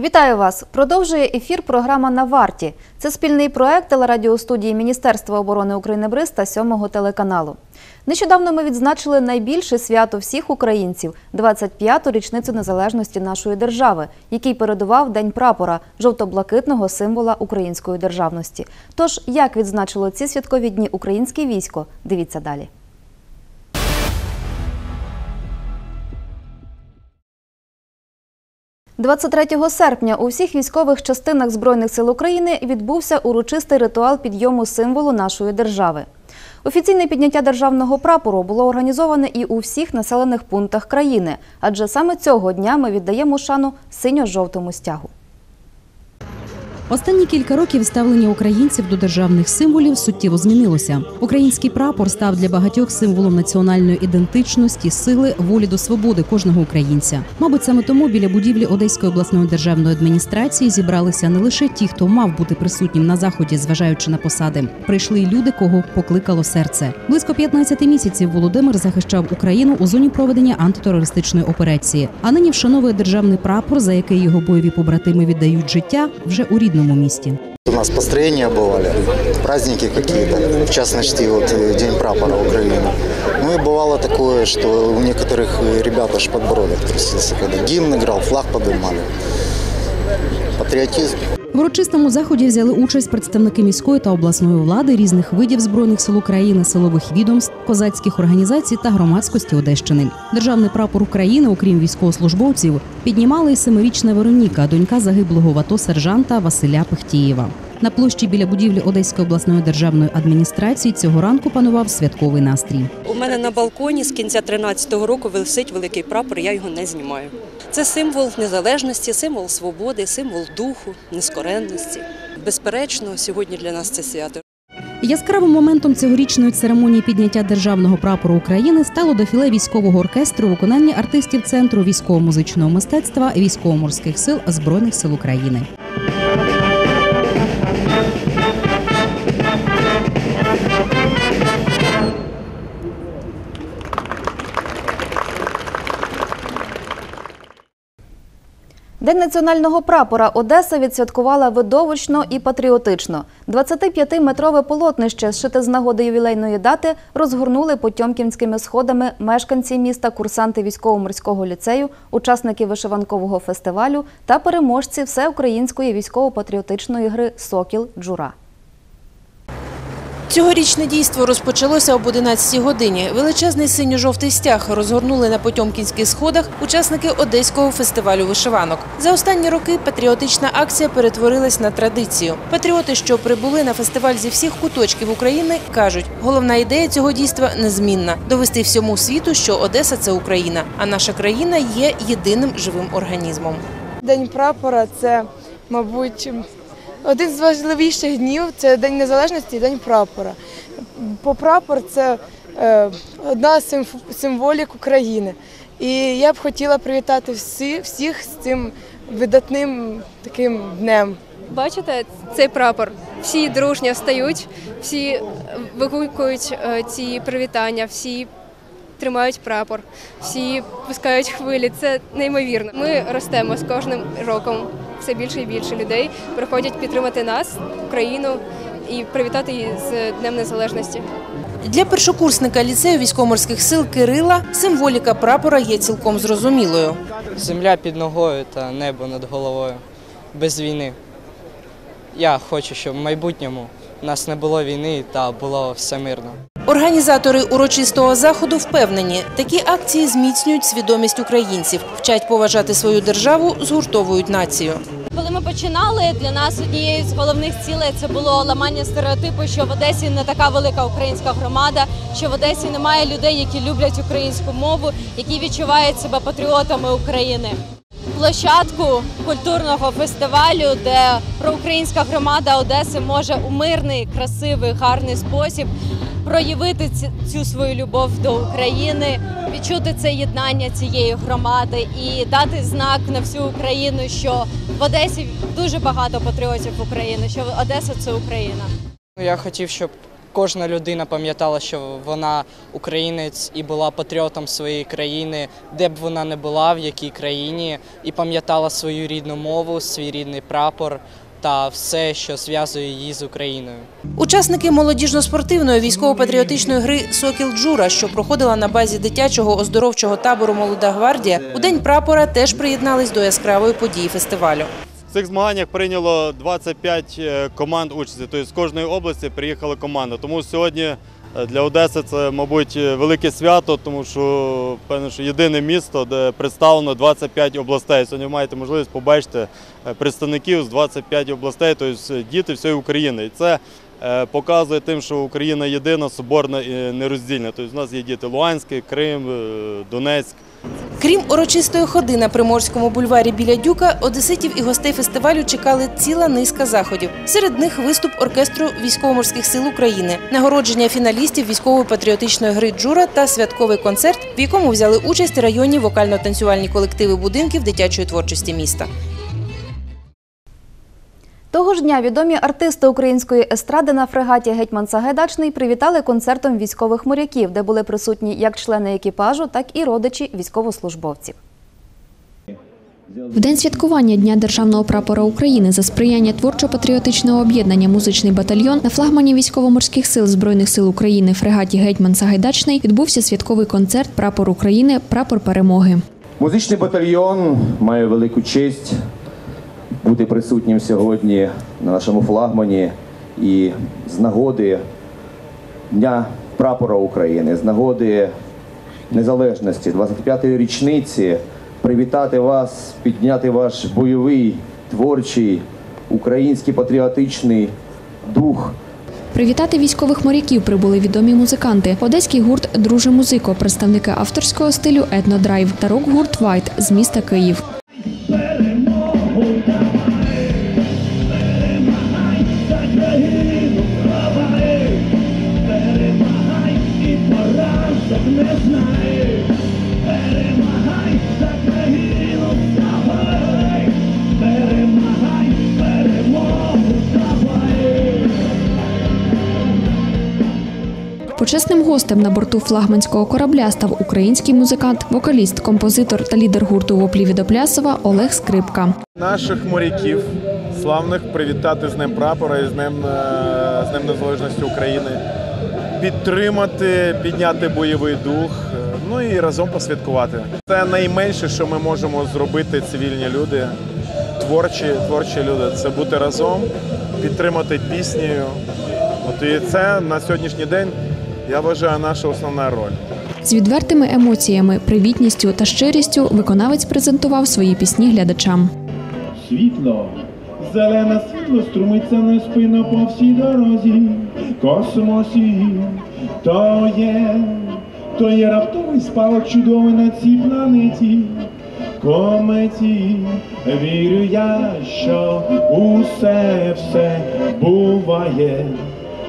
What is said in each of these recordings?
Вітаю вас! Продовжує ефір програма на варті. Це спільний проект телерадіостудії Міністерства оборони України БРИЗ та сьомого телеканалу. Нещодавно ми відзначили найбільше свято всіх українців 25-ту річницю незалежності нашої держави, який передував День прапора, жовто-блакитного символа української державності. Тож, як відзначило ці святкові дні українське військо? Дивіться далі. – 23 серпня у всіх військових частинах Збройних сил України відбувся урочистий ритуал підйому символу нашої держави. Офіційне підняття державного прапору було організоване і у всіх населених пунктах країни, адже саме цього дня ми віддаємо шану синьо-жовтому стягу. Останні кілька років ставлення українців до державних символів суттєво змінилося. Український прапор став для багатьох символом національної ідентичності, сили, волі до свободи кожного українця. Мабуть, саме тому біля будівлі Одеської обласної державної адміністрації зібралися не лише ті, хто мав бути присутнім на заході, зважаючи на посади. Прийшли й люди, кого покликало серце. Близько 15 місяців Володимир захищав Україну у зоні проведення антитерористичної операції. А нині вшановує державний прапор, за який його бойові побратими віддають життя вже у рідному місті. У нас построения бывали, праздники какие-то, в частности, вот э, День прапора Украины. Ну и бывало такое, что у некоторых э, ребят аж подбородок трясился, когда гимн играл, флаг поднимали. Патриотизм. Урочистому заході взяли участь представники міської та обласної влади різних видів збройних сил України, силових відомств, козацьких організацій та громадськості Одещини. Державний прапор України, окрім військовослужбовців, піднімала і семирічна Вероніка, донька загиблого в АТО сержанта Василя Пехтієва. На площі біля будівлі Одеської обласної державної адміністрації цього ранку панував святковий настрій. У мене на балконі з кінця 13-го року висить великий прапор, я його не знімаю. Це символ незалежності, символ свободи, символ духу, нескоренності. Безперечно, сьогодні для нас це свято. Яскравим моментом цьогорічної церемонії підняття державного прапору України стало дофіле військового оркестру у виконанні артистів центру військово-музичного мистецтва військово-морських сил збройних сил України. День національного прапора Одеса відсвяткувала видовищно і патріотично. 25-метрове полотнище, зшите з нагоди ювілейної дати, розгорнули потьомкінськими сходами мешканці міста, курсанти військово-морського ліцею, учасники вишиванкового фестивалю та переможці всеукраїнської військово-патріотичної гри Сокіл Джура. Цьогорічне дійство розпочалося об 11 годині. Величезний синьо-жовтий стяг розгорнули на Потьомкінських сходах учасники Одеського фестивалю вишиванок. За останні роки патріотична акція перетворилась на традицію. Патріоти, що прибули на фестиваль зі всіх куточків України, кажуть, головна ідея цього дійства незмінна – довести всьому світу, що Одеса це Україна, а наша країна є єдиним живим організмом. День прапора це, мабуть, один з важливіших днів це День Незалежності і День прапора. По прапор це е, одна з символік України. І я б хотіла привітати всі, всіх з цим видатним таким днем. Бачите цей прапор? Всі дружньо встають, всі вигукують е, ці привітання, всі тримають прапор, всі пускають хвилі. Це неймовірно. Ми ростемо з кожним роком. Все більше і більше людей приходять підтримати нас, Україну і привітати її з Днем Незалежності. Для першокурсника ліцею військово-морських сил Кирила символіка прапора є цілком зрозумілою. Земля під ногою та небо над головою. Без війни. Я хочу, щоб в майбутньому у нас не було війни та було все мирно. Організатори урочистого заходу впевнені, такі акції зміцнюють свідомість українців, вчать поважати свою державу, згуртовують націю. Коли ми починали, для нас однією з головних цілей це було ламання стереотипу, що в Одесі не така велика українська громада, що в Одесі немає людей, які люблять українську мову, які відчувають себе патріотами України. Площадку культурного фестивалю, де проукраїнська громада Одеси може у мирний, красивий, гарний спосіб проявити цю свою любов до України, відчути це єднання цієї громади і дати знак на всю Україну, що в Одесі дуже багато патріотів України, що Одеса це Україна. Ну, Я хотів, щоб кожна людина пам'ятала, що вона українець і була патріотом своєї країни, де б вона не була, в якій країні, і пам'ятала свою рідну мову, свій рідний прапор та все, що зв'язує її з Україною. Учасники молодіжно-спортивної військово-патріотичної гри Сокіл Джура, що проходила на базі дитячого оздоровчого табору Молода гвардія, у день прапора теж приєднались до яскравої події фестивалю. В цих змаганнях прийняло 25 е, команд участі. Тобто з кожної області приїхала команда. Тому сьогодні для Одеси це, мабуть, велике свято, тому що певно, що єдине місто, де представлено 25 областей. Сьогодні маєте можливість побачити е, представників з 25 областей, тобто діти всієї України. І це е, показує тим, що Україна єдина, соборна і нероздільна. Тобто у нас є діти Луганський, Крим, е, Донецьк. Крім урочистої ходи на Приморському бульварі біля Дюка, одеситів і гостей фестивалю чекали ціла низка заходів. Серед них виступ оркестру військово-морських сил України, нагородження фіналістів військово-патріотичної гри Джура та святковий концерт, в якому взяли участь районні вокально-танцювальні колективи будинків дитячої творчості міста. Того ж дня відомі артисти української естради на фрегаті Гетьман Сагайдачний привітали концертом військових моряків, де були присутні як члени екіпажу, так і родичі військовослужбовців. В день святкування Дня державного прапора України за сприяння творчо-патріотичного об'єднання Музичний батальйон на флагмані військово-морських сил збройних сил України фрегаті Гетьман Сагайдачний відбувся святковий концерт Прапор України Прапор перемоги. Музичний батальйон має велику честь бути присутнім сьогодні на нашому флагмані і з нагоди Дня прапора України, з нагоди незалежності, 25-ї річниці, привітати вас, підняти ваш бойовий, творчий, український патріотичний дух. Привітати військових моряків прибули відомі музиканти. Одеський гурт Друже музико, представники авторського стилю Етнодрайв та рок-гурт Вайт з міста Київ. Гостем на борту флагманського корабля став український музикант, вокаліст, композитор та лідер гурту Воплі від Оплясова Олег Скрипка. наших моряків славних привітати з Днем прапора і з Днем, е, з Днем Незалежності України, підтримати, підняти бойовий дух, е, ну і разом посвяткувати. Це найменше, що ми можемо зробити цивільні люди, творчі, творчі люди. Це бути разом, підтримати піснею. От і це на сьогоднішній день я вважаю наша основна роль. З відвертими емоціями, привітністю та щирістю виконавець презентував свої пісні глядачам. Світло, зелене світло струмиться неспинно по всій дорозі, космосі, то є, то є раптовий спалах чудовий на цій планеті. Кометі, вірю я, що усе все буває,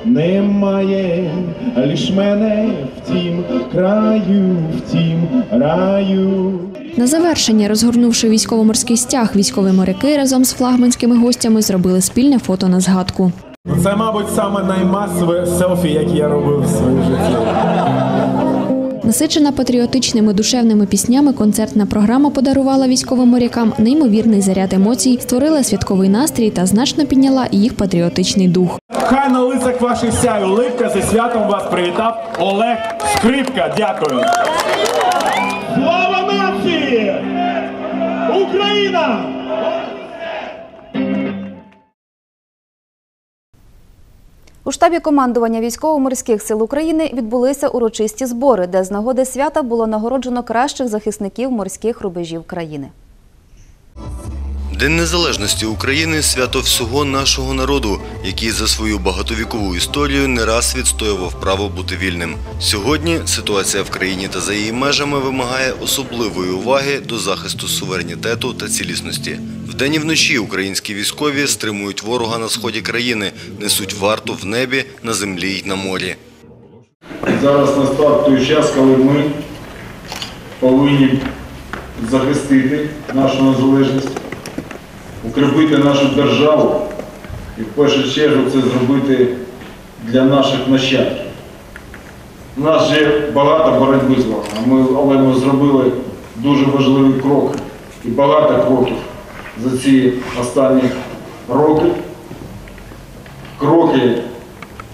немає лиш мене в тім краю, в тім раю. На завершення, розгорнувши військово-морський стяг, військові моряки разом з флагманськими гостями зробили спільне фото на згадку. Це, мабуть, саме наймасове селфі, яке я робив в своєму житті. Насичена патріотичними душевними піснями, концертна програма подарувала військовим морякам неймовірний заряд емоцій, створила святковий настрій та значно підняла їх патріотичний дух. Хай на лицях ваших сяй улипка зі святом вас привітав Олег Скрипка. Дякую. Слава нації! Україна! У штабі командування військово-морських сил України відбулися урочисті збори, де з нагоди свята було нагороджено кращих захисників морських рубежів країни. День незалежності України свято всього нашого народу, який за свою багатовікову історію не раз відстоював право бути вільним. Сьогодні ситуація в країні та за її межами вимагає особливої уваги до захисту суверенітету та цілісності. Вдень і вночі українські військові стримують ворога на сході країни, несуть варту в небі, на землі й на морі. Зараз настав той час, коли ми повинні захистити нашу незалежність, укріпити нашу державу і в першу чергу це зробити для наших нащадків. У нас ще багато боротьби з вами, але ми зробили дуже важливий крок і багато кроків за ці останні роки. Кроки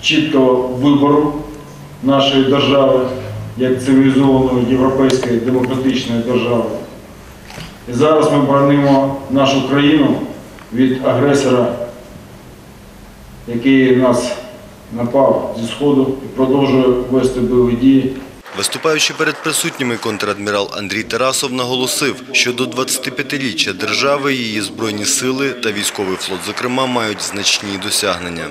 чіткого вибору нашої держави як цивілізованої європейської демократичної держави. І зараз ми боронимо нашу країну від агресора, який нас напав зі Сходу і продовжує вести бойові дії. Виступаючи перед присутніми, контрадмірал Андрій Тарасов наголосив, що до 25-річчя держави її збройні сили та військовий флот, зокрема, мають значні досягнення.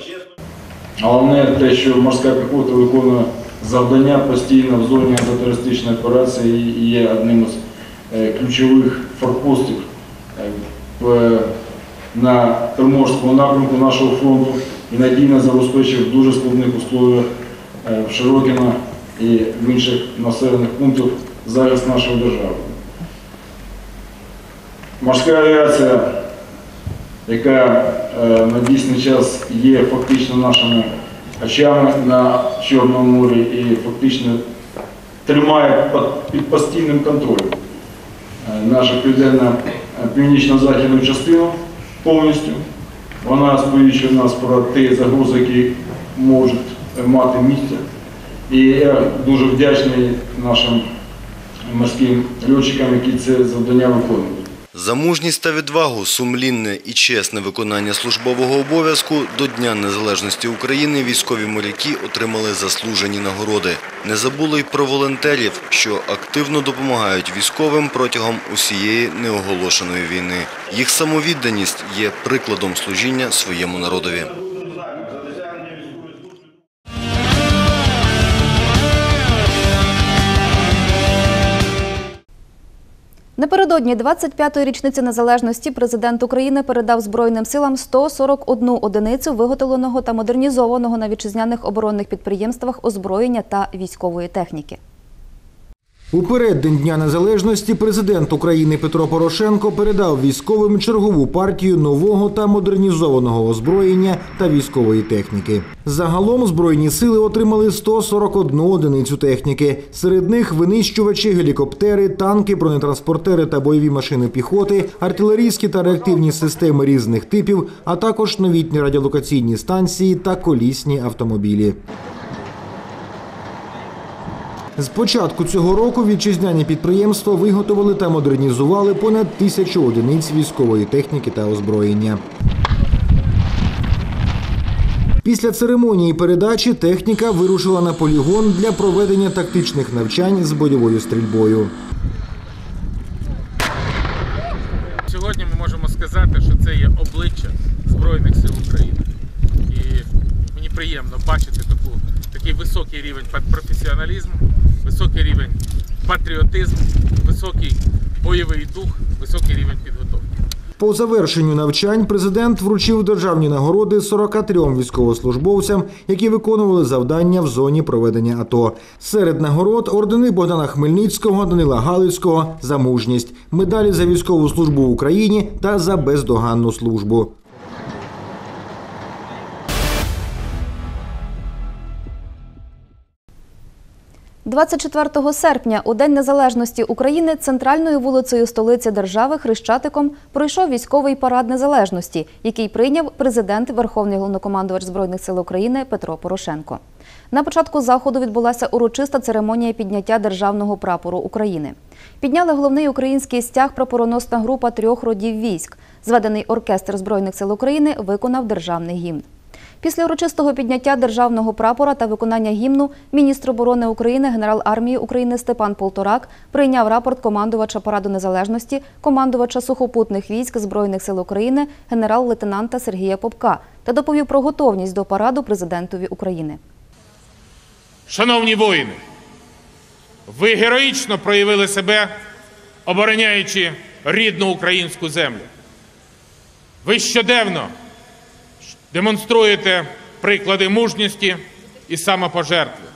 Головне те, що морська піхота виконує завдання постійно в зоні антитерористичної операції і є одним із ключових форпостів е, на Приморському напрямку нашого фронту і надійно забезпечив в дуже складних условиях е, в Широкіно і в інших населених пунктах захист нашої держави. Морська авіація яка е, на дійсний час є фактично нашими очами на Чорному морі і фактично тримає під- постійним контролем е, нашу південно е, північно-західну частину повністю. Вона сповіщує нас про ті загрози, які можуть е, мати місце. І я дуже вдячний нашим морським льотчикам, які це завдання виконують. За мужність та відвагу, сумлінне і чесне виконання службового обов'язку до Дня Незалежності України військові моряки отримали заслужені нагороди. Не забули й про волонтерів, що активно допомагають військовим протягом усієї неоголошеної війни. Їх самовідданість є прикладом служіння своєму народові. Напередодні 25-ї річниці незалежності президент України передав Збройним силам 141 одиницю виготовленого та модернізованого на вітчизняних оборонних підприємствах озброєння та військової техніки. У переддень Дня Незалежності президент України Петро Порошенко передав військовим чергову партію нового та модернізованого озброєння та військової техніки. Загалом збройні сили отримали 141 одиницю техніки. Серед них винищувачі, гелікоптери, танки, бронетранспортери та бойові машини піхоти, артилерійські та реактивні системи різних типів, а також новітні радіолокаційні станції та колісні автомобілі. З початку цього року вітчизняні підприємства виготовили та модернізували понад тисячу одиниць військової техніки та озброєння. Після церемонії передачі техніка вирушила на полігон для проведення тактичних навчань з бойовою стрільбою. Сьогодні ми можемо сказати, що це є обличчя Збройних сил України. І мені приємно бачити таку, такий високий рівень професіоналізму, високий рівень патріотизму, високий бойовий дух, високий рівень підготовки. По завершенню навчань президент вручив державні нагороди 43 військовослужбовцям, які виконували завдання в зоні проведення АТО. Серед нагород ордени Богдана Хмельницького, Данила Галицького за мужність, медалі за військову службу в Україні та за бездоганну службу. – 24 серпня, у День Незалежності України, центральною вулицею столиці держави Хрещатиком пройшов військовий парад незалежності, який прийняв президент Верховний головнокомандувач Збройних сил України Петро Порошенко. На початку заходу відбулася урочиста церемонія підняття державного прапору України. Підняли головний український стяг прапороносна група трьох родів військ. Зведений оркестр Збройних сил України виконав державний гімн. Після урочистого підняття державного прапора та виконання гімну міністр оборони України, генерал армії України Степан Полторак прийняв рапорт командувача Параду Незалежності, командувача сухопутних військ Збройних сил України, генерал-лейтенанта Сергія Попка та доповів про готовність до параду президентові України. Шановні воїни, ви героїчно проявили себе, обороняючи рідну українську землю. Ви щоденно демонструєте приклади мужності і самопожертви.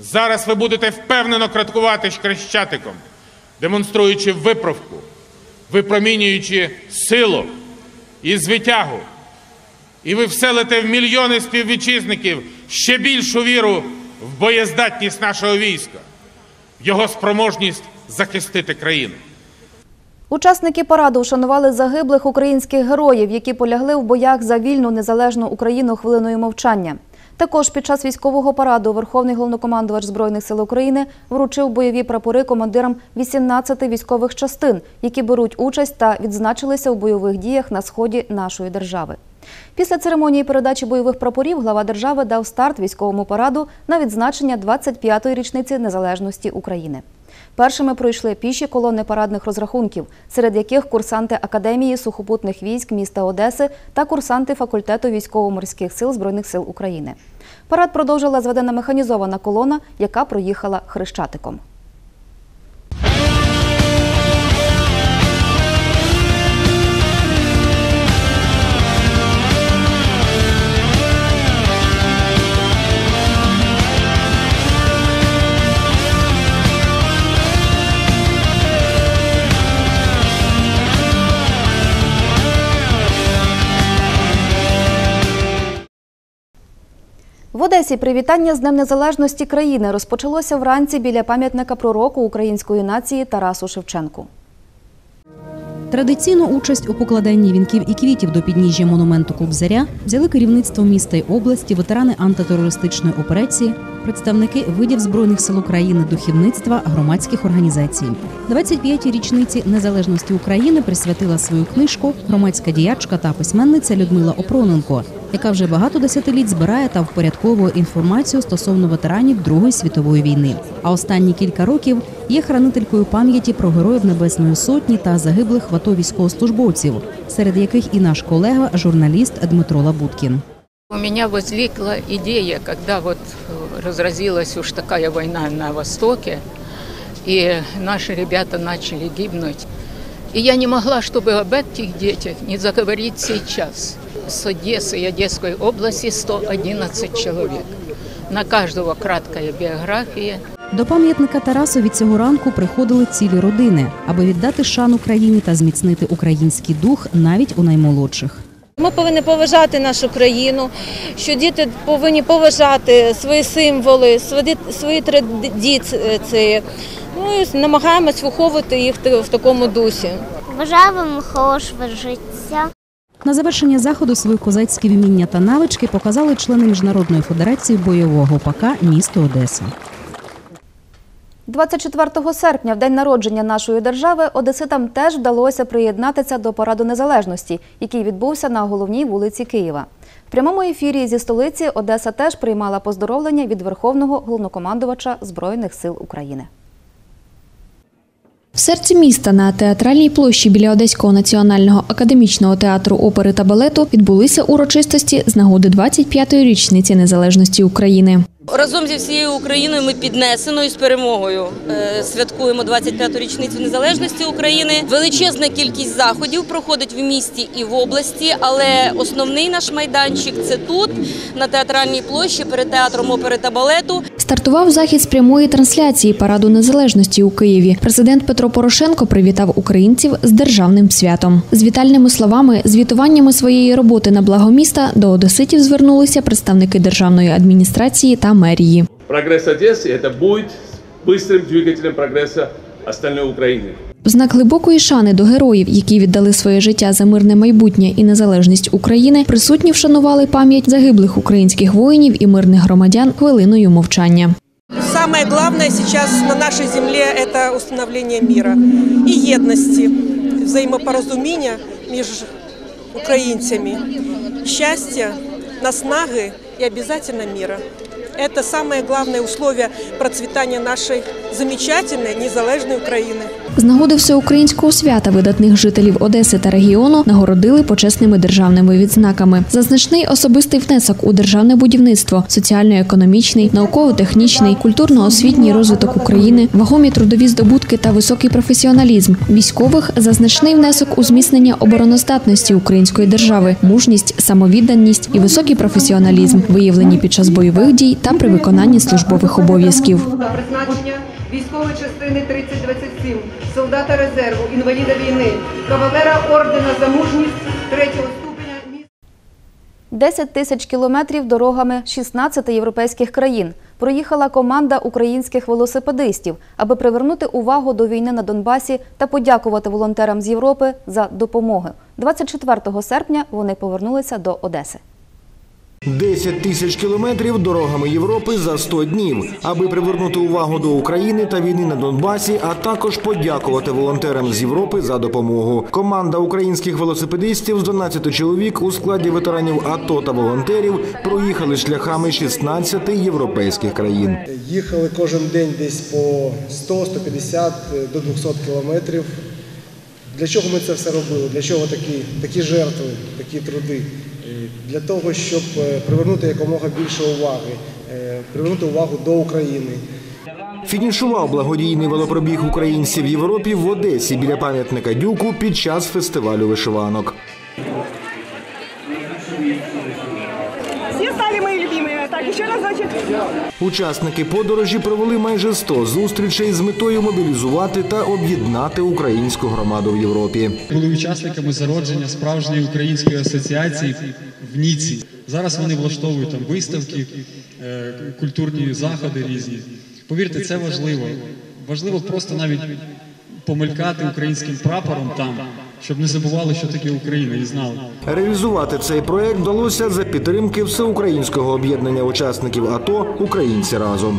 Зараз ви будете впевнено краткувати хрещатиком, демонструючи виправку, випромінюючи силу і звитягу. і ви вселите в мільйони співвітчизників ще більшу віру в боєздатність нашого війська, в його спроможність захистити країну. Учасники параду вшанували загиблих українських героїв, які полягли в боях за вільну незалежну Україну хвилиною мовчання. Також під час військового параду Верховний головнокомандувач Збройних сил України вручив бойові прапори командирам 18 військових частин, які беруть участь та відзначилися у бойових діях на сході нашої держави. Після церемонії передачі бойових прапорів глава держави дав старт військовому параду на відзначення 25-ї річниці незалежності України. Першими пройшли піші колони парадних розрахунків, серед яких курсанти Академії сухопутних військ міста Одеси та курсанти факультету військово-морських сил Збройних сил України. Парад продовжила зведена механізована колона, яка проїхала хрещатиком. В Одесі привітання з Днем Незалежності країни розпочалося вранці біля пам'ятника пророку української нації Тарасу Шевченку. Традиційну участь у покладанні вінків і квітів до підніжжя монументу Кобзаря взяли керівництво міста й області, ветерани антитерористичної операції, представники видів збройних сил України, духовництва, громадських організацій. 25-й річниці незалежності України присвятила свою книжку громадська діячка та письменниця Людмила Опроненко, яка вже багато десятиліть збирає та впорядковує інформацію стосовно ветеранів Другої світової війни. А останні кілька років є хранителькою пам'яті про героїв Небесної Сотні та загиблих в АТО військовослужбовців, серед яких і наш колега, журналіст Дмитро Лабуткін. У меня возникла идея, когда вот э, разразилась уж такая война на Востоке, и наши ребята начали гибнуть. И я не могла, чтобы об этих детях не заговорить сейчас. С Одессы и Одесской области 111 человек. На каждого краткая биография. До пам'ятника Тарасу від цього ранку приходили цілі родини, аби віддати шану країні та зміцнити український дух навіть у наймолодших. Ми повинні поважати нашу країну, що діти повинні поважати свої символи, свої, свої традиції. Ну і намагаємось виховувати їх в такому дусі. Бажаю вам хорошого життя. На завершення заходу свої козацькі вміння та навички показали члени міжнародної федерації бойового ПК місто Одеса. 24 серпня, в день народження нашої держави, одеситам теж вдалося приєднатися до параду незалежності, який відбувся на головній вулиці Києва. В прямому ефірі зі столиці Одеса теж приймала поздоровлення від Верховного головнокомандувача Збройних сил України. В серці міста на театральній площі біля Одеського національного академічного театру опери та балету відбулися урочистості з нагоди 25-ї річниці незалежності України. Разом зі всією Україною ми піднесеною з перемогою е, святкуємо 25-ту річницю незалежності України. Величезна кількість заходів проходить в місті і в області, але основний наш майданчик це тут, на театральній площі, перед театром опери та балету. Стартував захід з прямої трансляції параду незалежності у Києві. Президент Петро Порошенко привітав українців з державним святом. З вітальними словами, звітуваннями своєї роботи на благо міста до одеситів звернулися представники державної адміністрації та мерії. Прогресс Одессы – это будет быстрым двигателем прогресса остальной Украины. В знак глибокої шани до героїв, які віддали своє життя за мирне майбутнє і незалежність України, присутні вшанували пам'ять загиблих українських воїнів і мирних громадян хвилиною мовчання. Самое главное сейчас на нашей земле – это установление мира и едности, взаимопоразумения между украинцами, счастья, наснаги и обязательно мира. Это самое главное условие процветания нашей замечательной незалежной Украины. З нагоди всеукраїнського свята видатних жителів Одеси та регіону нагородили почесними державними відзнаками за значний особистий внесок у державне будівництво, соціально-економічний, науково-технічний, культурно-освітній розвиток України, вагомі трудові здобутки та високий професіоналізм військових за значний внесок у зміцнення обороноздатності української держави, мужність, самовідданість і високий професіоналізм, виявлені під час бойових дій та при виконанні службових обов'язків. Військової частини 3027, солдата резерву, інваліда війни, кавалера ордена за мужність третього ступеня. 10 тисяч кілометрів дорогами 16 європейських країн проїхала команда українських велосипедистів, аби привернути увагу до війни на Донбасі та подякувати волонтерам з Європи за допомогу. 24 серпня вони повернулися до Одеси. 10 тисяч кілометрів дорогами Європи за 100 днів, аби привернути увагу до України та війни на Донбасі, а також подякувати волонтерам з Європи за допомогу. Команда українських велосипедистів з 12 чоловік у складі ветеранів АТО та волонтерів проїхали шляхами 16 європейських країн. Їхали кожен день десь по 100, 150 до 200 кілометрів. Для чого ми це все робили? Для чого такі, такі жертви, такі труди? Для того, щоб е, привернути якомога більше уваги, е, привернути увагу до України. Фінішував благодійний велопробіг українців в Європі в Одесі біля пам'ятника Дюку під час фестивалю вишиванок. Всі стали мої любимые. Так, еще разочек. Учасники подорожі провели майже 100 зустрічей з метою мобілізувати та об'єднати українську громаду в Європі. були учасниками зародження справжньої української асоціації в Ніці. Зараз вони влаштовують там виставки, е, культурні заходи різні. Повірте, це важливо. Важливо просто навіть помелькати українським прапором там, щоб не забували, що таке Україна, і знали. Реалізувати цей проект вдалося за підтримки всеукраїнського об'єднання учасників АТО Українці разом.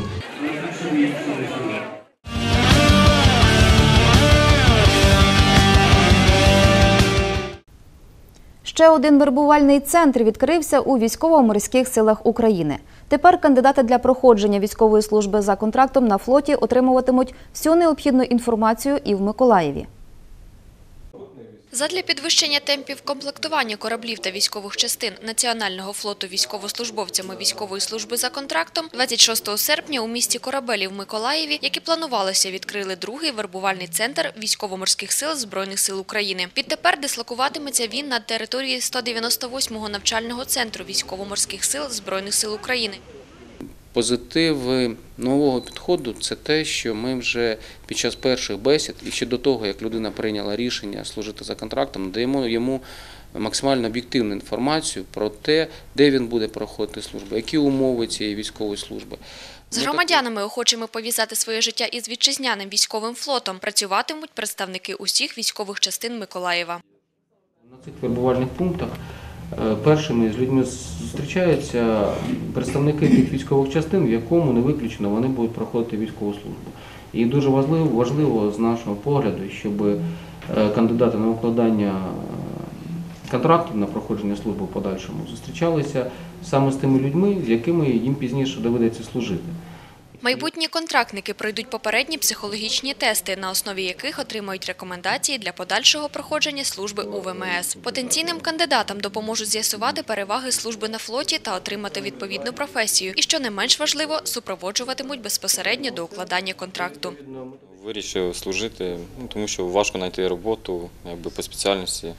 Ще один вербувальний центр відкрився у військово-морських силах України. Тепер кандидати для проходження військової служби за контрактом на флоті отримуватимуть всю необхідну інформацію і в Миколаєві. Задля підвищення темпів комплектування кораблів та військових частин Національного флоту військовослужбовцями військової служби за контрактом 26 серпня у місті Корабелі в Миколаєві, як і планувалося, відкрили другий вербувальний центр військово-морських сил Збройних сил України. Відтепер дислокуватиметься він на території 198-го навчального центру військово-морських сил Збройних сил України. Позитив нового підходу це те, що ми вже під час перших бесід і ще до того, як людина прийняла рішення служити за контрактом, даємо йому максимально об'єктивну інформацію про те, де він буде проходити службу, які умови цієї військової служби. З громадянами, охочими пов'язати своє життя із вітчизняним військовим флотом, працюватимуть представники усіх військових частин Миколаєва. На цих вербувальних пунктах першими з людьми зустрічаються представники тих військових частин, в якому не виключено вони будуть проходити військову службу. І дуже важливо, важливо з нашого погляду, щоб е, кандидати на укладання е, контрактів на проходження служби в подальшому зустрічалися саме з тими людьми, з якими їм пізніше доведеться служити. Майбутні контрактники пройдуть попередні психологічні тести, на основі яких отримають рекомендації для подальшого проходження служби у ВМС. Потенційним кандидатам допоможуть з'ясувати переваги служби на флоті та отримати відповідну професію. І що не менш важливо, супроводжуватимуть безпосередньо до укладання контракту. Вирішив служити, ну, тому що важко знайти роботу якби, по спеціальності.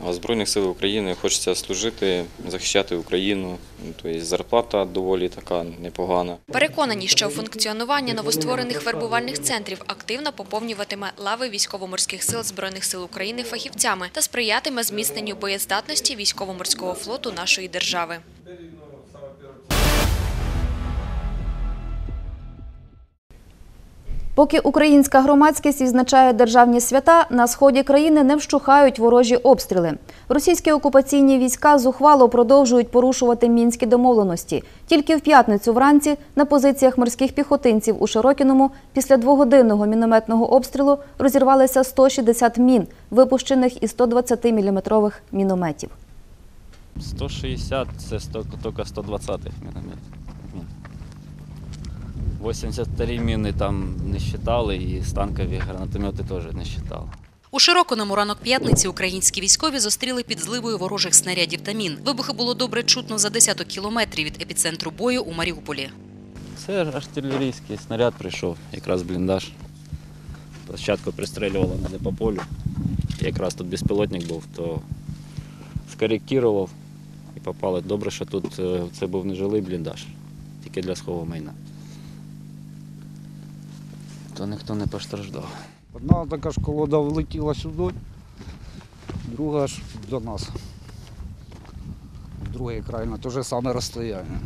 В Збройних сил України хочеться служити, захищати Україну. Ну, Тобто зарплата доволі така непогана. Переконані, що функціонування новостворених вербувальних центрів активно поповнюватиме лави військово-морських сил Збройних сил України фахівцями та сприятиме зміцненню боєздатності військово-морського флоту нашої держави. Поки українська громадськість відзначає державні свята, на сході країни не вщухають ворожі обстріли. Російські окупаційні війська зухвало продовжують порушувати мінські домовленості. Тільки в п'ятницю вранці на позиціях морських піхотинців у Широкіному після двогодинного мінометного обстрілу розірвалися 160 мін, випущених із 120-мм мінометів. 160 це 100, тільки 120 міномет. 83 міни там не считали, і станкові гранатомети теж не считали. У Широкиному ранок п'ятниці українські військові зустріли під зливою ворожих снарядів та мін. Вибухи було добре чутно за десяток кілометрів від епіцентру бою у Маріуполі. Це артилерійський снаряд прийшов, якраз бліндаж. Спочатку пристрілювало надо по полю. Якраз тут безпілотник був, то скоректував і попали. Добре, що тут е, це був не жилий бліндаж, тільки для схову майна. То ніхто не постраждав. Одна така ж колода влетіла сюди, друга ж до нас. другий край на те ж саме розстояння.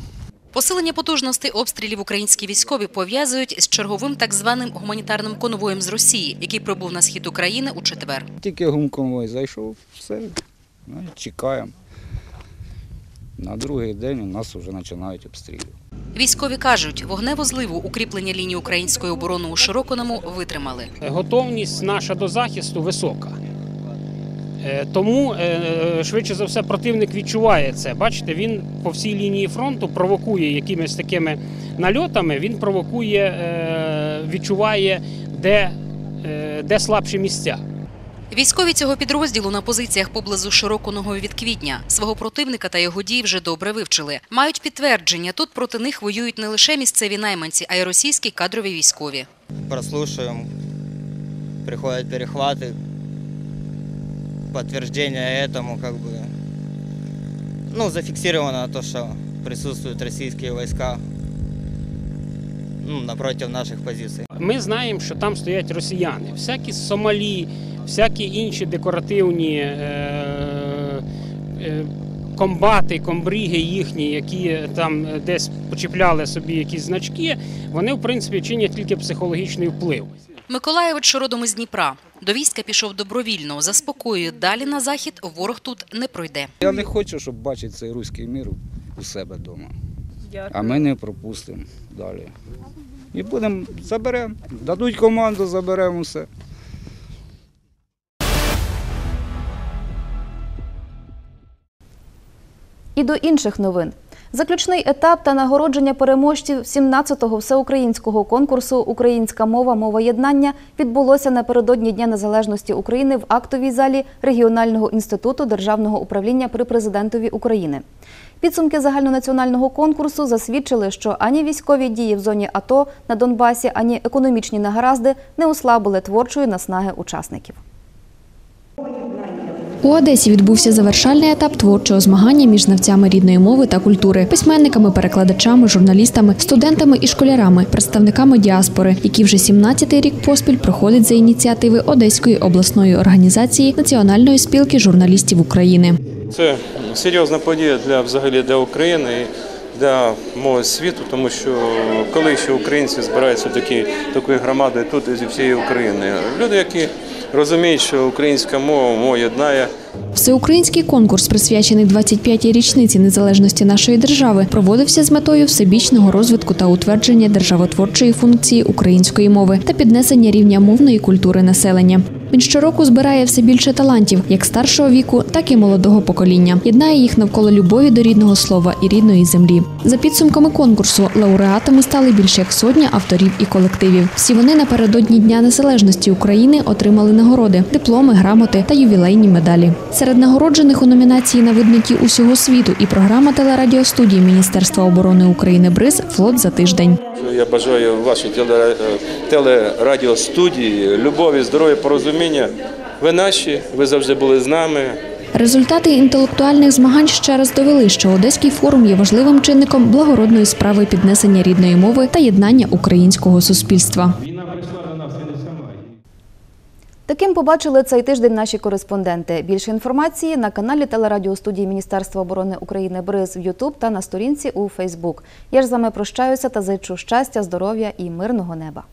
Посилення потужностей обстрілів українські військові пов'язують з черговим так званим гуманітарним конвоєм з Росії, який прибув на схід України у четвер. Тільки гумконвой зайшов, все, ну, чекаємо. На другий день у нас вже починають обстріли. Військові кажуть, вогневу зливу укріплення лінії української оборони у Широконому витримали. готовність наша до захисту висока. Е, Тому е, швидше за все противник відчуває це. Бачите, він по всій лінії фронту провокує якимись такими нальотами. Він провокує, е, відчуває, де, е, де слабші місця. Військові цього підрозділу на позиціях поблизу Широконого від квітня свого противника та його дій вже добре вивчили. Мають підтвердження, тут проти них воюють не лише місцеві найманці, а й російські кадрові військові. прослушиваем, приходят перехваты, подтверждение этому, как бы, ну, зафиксировано то, что присутствуют российские войска ну, напротив наших позиций. Ми знаємо, що там стоять росіяни, всякі Сомалі, всякі інші декоративні е, е, комбати, комбріги їхні, які там десь почіпляли собі якісь значки, вони в принципі чинять тільки психологічний вплив. Миколаєвич родом із Дніпра. До війська пішов добровільно, заспокоює. Далі на захід ворог тут не пройде. Я не хочу, щоб бачити цей руський мір у себе вдома. А ми не пропустимо далі. І будемо, заберемо. Дадуть команду, заберемо все. І до інших новин. Заключний етап та нагородження переможців 17-го всеукраїнського конкурсу Українська мова мова єднання відбулося напередодні Дня Незалежності України в актовій залі регіонального інституту державного управління при президентові України. Підсумки загальнонаціонального конкурсу засвідчили, що ані військові дії в зоні АТО на Донбасі, ані економічні негаразди не ослабили творчої наснаги учасників. У Одесі відбувся завершальний етап творчого змагання між знавцями рідної мови та культури, письменниками, перекладачами, журналістами, студентами і школярами, представниками діаспори, які вже 17-й рік поспіль проходять за ініціативи Одеської обласної організації Національної спілки журналістів України. Це серйозна подія для взагалі для України для мого світу, тому що коли ще українці збираються такі такою громадою тут зі всієї України, люди, які розуміють, що українська мова мова єднає. Всеукраїнський конкурс, присвячений 25-й річниці незалежності нашої держави, проводився з метою всебічного розвитку та утвердження державотворчої функції української мови та піднесення рівня мовної культури населення. Він щороку збирає все більше талантів, як старшого віку, так і молодого покоління. Єднає їх навколо любові до рідного слова і рідної землі. За підсумками конкурсу, лауреатами стали більше як сотня авторів і колективів. Всі вони напередодні Дня Незалежності України отримали нагороди, дипломи, грамоти та ювілейні медалі. Серед нагороджених у номінації на видники усього світу і програма телерадіостудії Міністерства оборони України БРИЗ Флот за тиждень. Я бажаю вашій теле- телерадіостудії любові, здоров'я, порозуміння. Ви наші, ви завжди були з нами. Результати інтелектуальних змагань ще раз довели, що Одеський форум є важливим чинником благородної справи піднесення рідної мови та єднання українського суспільства. Таким побачили цей тиждень наші кореспонденти. Більше інформації на каналі телерадіостудії Міністерства оборони України БРИЗ в Ютуб та на сторінці у Фейсбук. Я ж з вами прощаюся та зичу щастя, здоров'я і мирного неба.